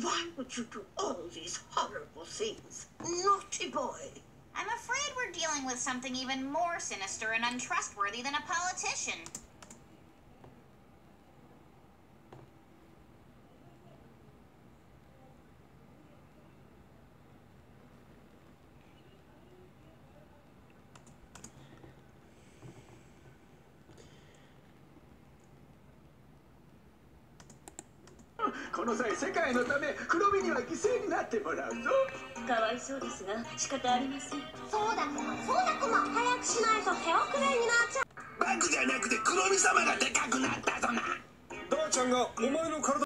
why would you do all these horrible things? Naughty boy. I'm afraid we're dealing with something even more sinister and untrustworthy than a politician.「この際世界のため黒身には犠牲になってもらうぞ」かわいそうですが仕方ありません。そうだこまそうだこま早くしないと手遅れになっちゃう。バグじゃなくて黒身様がでかくなったぞな。ダーちゃんがお前の体